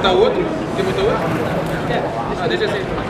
botar outro? Quer botar outro? É, ah, deixa assim.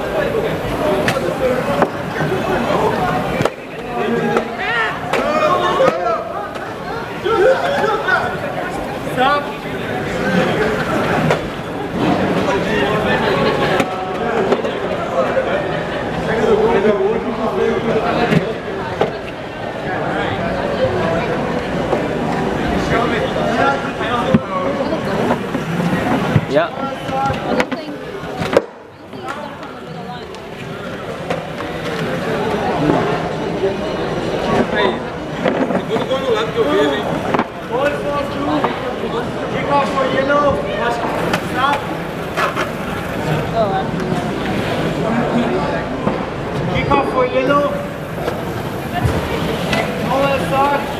cross for yellow. Stop. Kick off for yellow. No, that's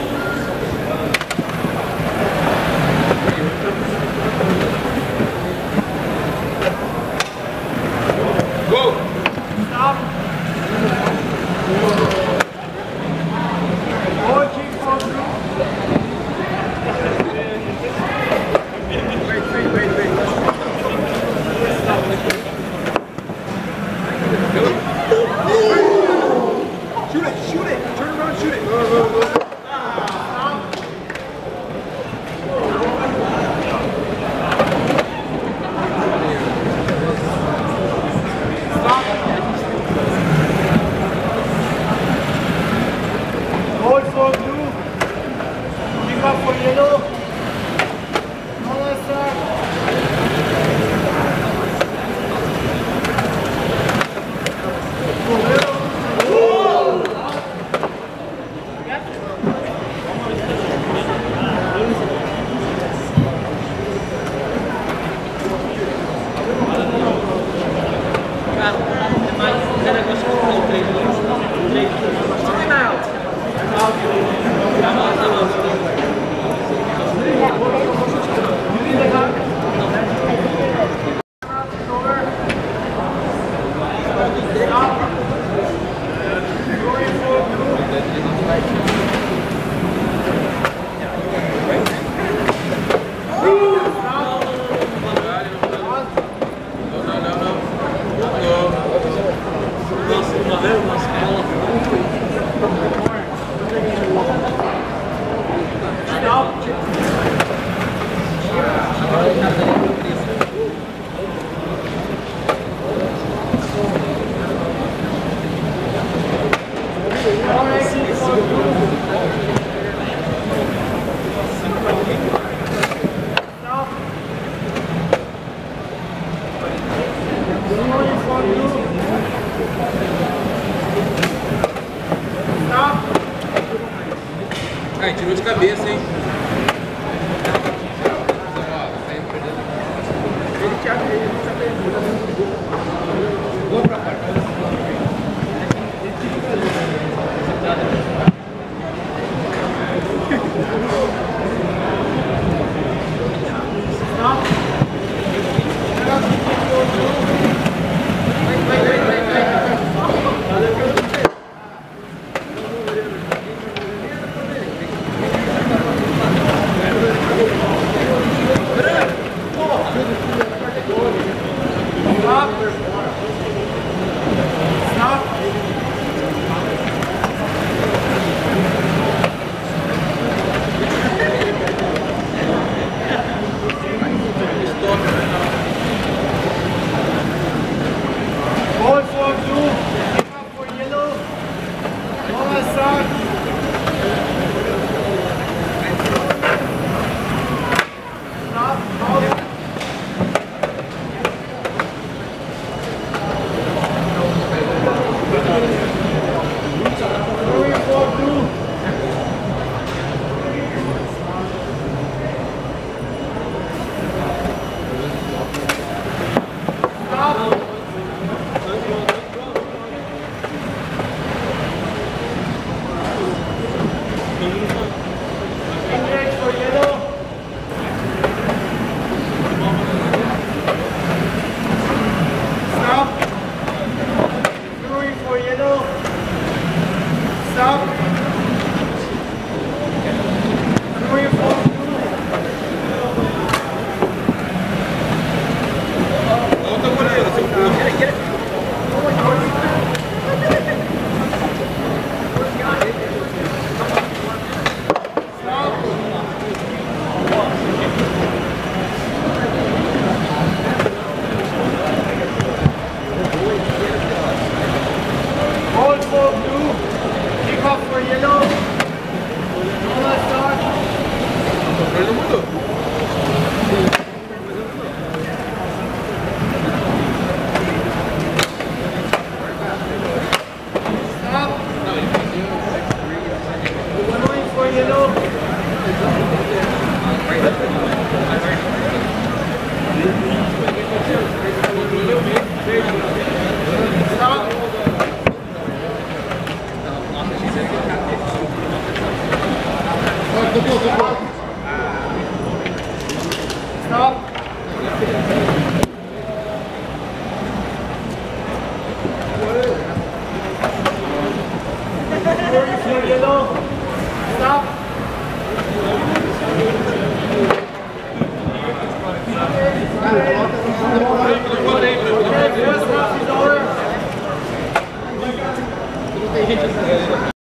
Turn around, shoot it. Go, go, go. Hold. Aí, tirou de cabeça, hein?